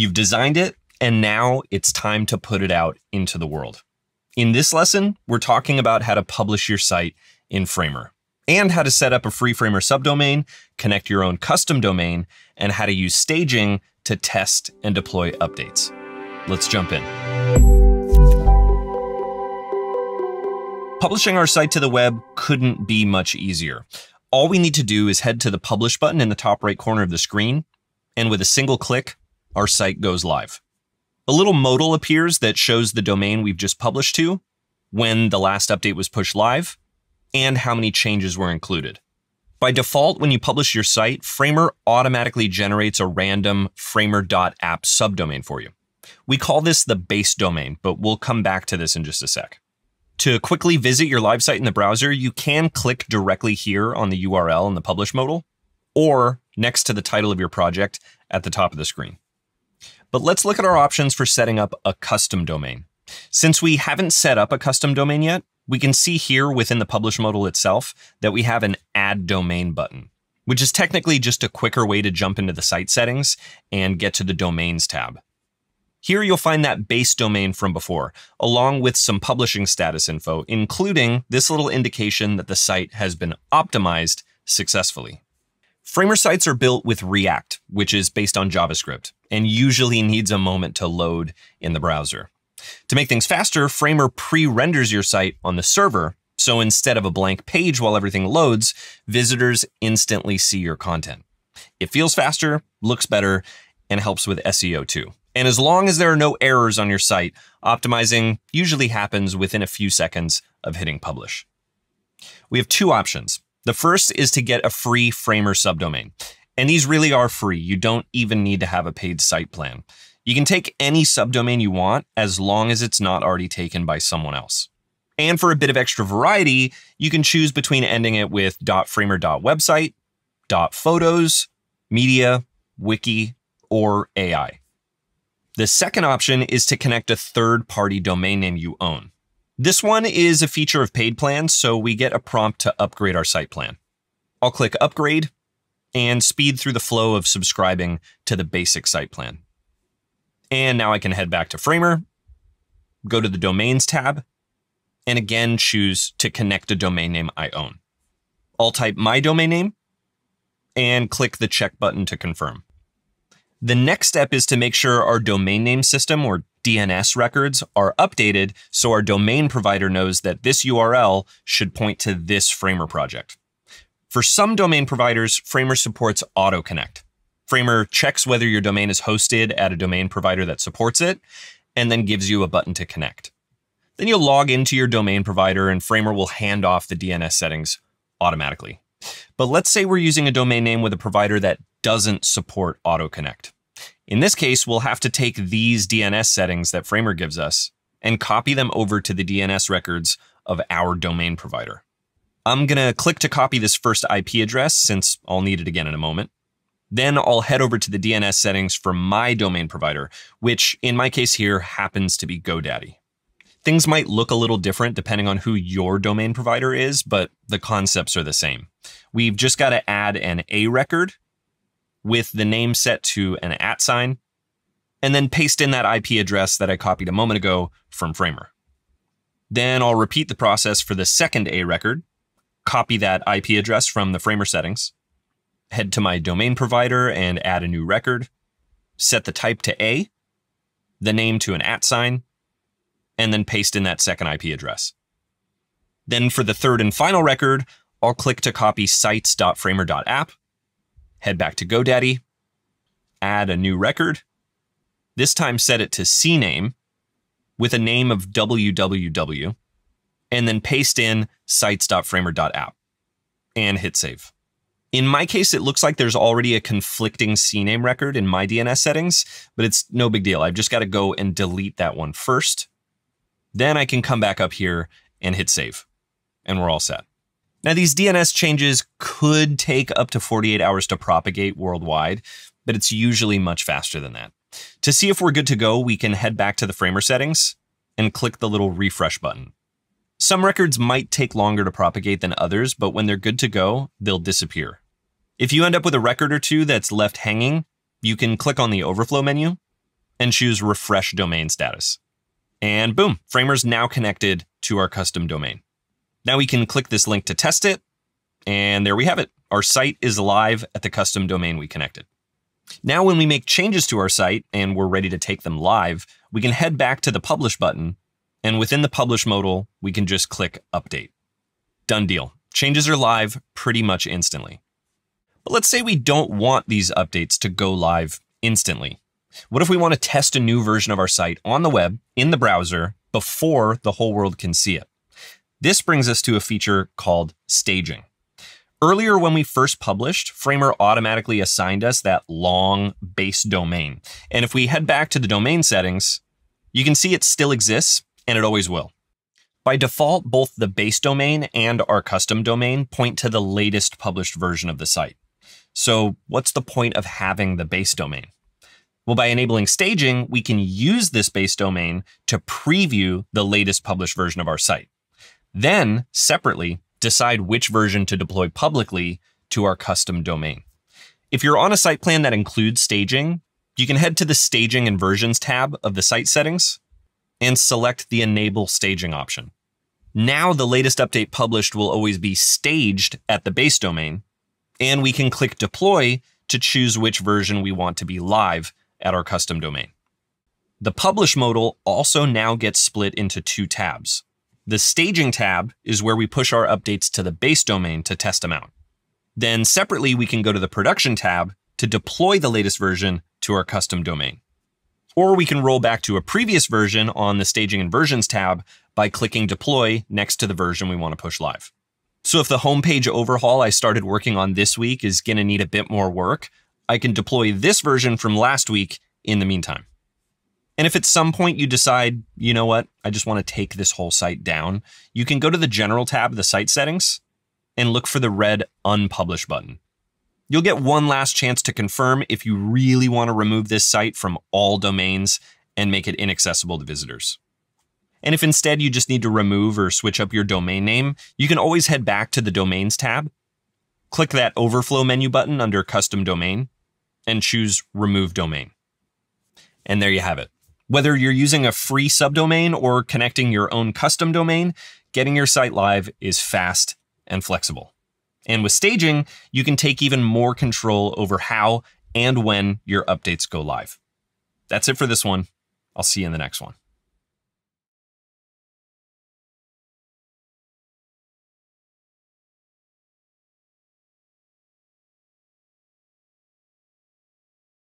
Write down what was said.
You've designed it, and now it's time to put it out into the world. In this lesson, we're talking about how to publish your site in Framer and how to set up a free Framer subdomain, connect your own custom domain, and how to use staging to test and deploy updates. Let's jump in. Publishing our site to the web couldn't be much easier. All we need to do is head to the publish button in the top right corner of the screen, and with a single click, our site goes live. A little modal appears that shows the domain we've just published to, when the last update was pushed live, and how many changes were included. By default, when you publish your site, Framer automatically generates a random framer.app subdomain for you. We call this the base domain, but we'll come back to this in just a sec. To quickly visit your live site in the browser, you can click directly here on the URL in the publish modal, or next to the title of your project at the top of the screen. But let's look at our options for setting up a custom domain. Since we haven't set up a custom domain yet, we can see here within the publish modal itself that we have an add domain button, which is technically just a quicker way to jump into the site settings and get to the domains tab. Here you'll find that base domain from before, along with some publishing status info, including this little indication that the site has been optimized successfully. Framer sites are built with React, which is based on JavaScript, and usually needs a moment to load in the browser. To make things faster, Framer pre-renders your site on the server, so instead of a blank page while everything loads, visitors instantly see your content. It feels faster, looks better, and helps with SEO too. And as long as there are no errors on your site, optimizing usually happens within a few seconds of hitting publish. We have two options. The first is to get a free Framer subdomain. And these really are free. You don't even need to have a paid site plan. You can take any subdomain you want as long as it's not already taken by someone else. And for a bit of extra variety, you can choose between ending it with .framer.website, .photos, media, wiki, or AI. The second option is to connect a third-party domain name you own. This one is a feature of paid plans, so we get a prompt to upgrade our site plan. I'll click upgrade and speed through the flow of subscribing to the basic site plan. And now I can head back to Framer, go to the Domains tab, and again choose to connect a domain name I own. I'll type my domain name and click the check button to confirm. The next step is to make sure our domain name system or DNS records are updated so our domain provider knows that this URL should point to this Framer project. For some domain providers, Framer supports AutoConnect. Framer checks whether your domain is hosted at a domain provider that supports it, and then gives you a button to connect. Then you'll log into your domain provider and Framer will hand off the DNS settings automatically. But let's say we're using a domain name with a provider that doesn't support AutoConnect. In this case, we'll have to take these DNS settings that Framer gives us and copy them over to the DNS records of our domain provider. I'm going to click to copy this first IP address since I'll need it again in a moment. Then I'll head over to the DNS settings for my domain provider, which in my case here happens to be GoDaddy. Things might look a little different depending on who your domain provider is, but the concepts are the same. We've just got to add an A record with the name set to an at sign, and then paste in that IP address that I copied a moment ago from Framer. Then I'll repeat the process for the second A record, copy that IP address from the Framer settings, head to my domain provider and add a new record, set the type to A, the name to an at sign, and then paste in that second IP address. Then for the third and final record, I'll click to copy sites.framer.app, head back to GoDaddy, add a new record, this time set it to CNAME with a name of www, and then paste in sites.framer.app and hit save. In my case, it looks like there's already a conflicting CNAME record in my DNS settings, but it's no big deal. I've just got to go and delete that one first. Then I can come back up here and hit save, and we're all set. Now, these DNS changes could take up to 48 hours to propagate worldwide, but it's usually much faster than that. To see if we're good to go, we can head back to the Framer settings and click the little refresh button. Some records might take longer to propagate than others, but when they're good to go, they'll disappear. If you end up with a record or two that's left hanging, you can click on the overflow menu and choose refresh domain status. And boom, Framer's now connected to our custom domain. Now we can click this link to test it, and there we have it. Our site is live at the custom domain we connected. Now when we make changes to our site and we're ready to take them live, we can head back to the publish button, and within the publish modal, we can just click update. Done deal. Changes are live pretty much instantly. But let's say we don't want these updates to go live instantly. What if we want to test a new version of our site on the web in the browser before the whole world can see it? This brings us to a feature called staging. Earlier, when we first published, Framer automatically assigned us that long base domain. And if we head back to the domain settings, you can see it still exists and it always will. By default, both the base domain and our custom domain point to the latest published version of the site. So what's the point of having the base domain? Well, by enabling staging, we can use this base domain to preview the latest published version of our site. Then, separately, decide which version to deploy publicly to our custom domain. If you're on a site plan that includes staging, you can head to the Staging and Versions tab of the site settings and select the Enable Staging option. Now the latest update published will always be staged at the base domain, and we can click Deploy to choose which version we want to be live at our custom domain. The Publish modal also now gets split into two tabs. The Staging tab is where we push our updates to the base domain to test them out. Then separately, we can go to the Production tab to deploy the latest version to our custom domain. Or we can roll back to a previous version on the Staging and Versions tab by clicking Deploy next to the version we want to push live. So if the homepage overhaul I started working on this week is going to need a bit more work, I can deploy this version from last week in the meantime. And if at some point you decide, you know what, I just want to take this whole site down, you can go to the General tab of the site settings and look for the red Unpublish button. You'll get one last chance to confirm if you really want to remove this site from all domains and make it inaccessible to visitors. And if instead you just need to remove or switch up your domain name, you can always head back to the Domains tab, click that Overflow menu button under Custom Domain, and choose Remove Domain. And there you have it. Whether you're using a free subdomain or connecting your own custom domain, getting your site live is fast and flexible. And with staging, you can take even more control over how and when your updates go live. That's it for this one. I'll see you in the next one.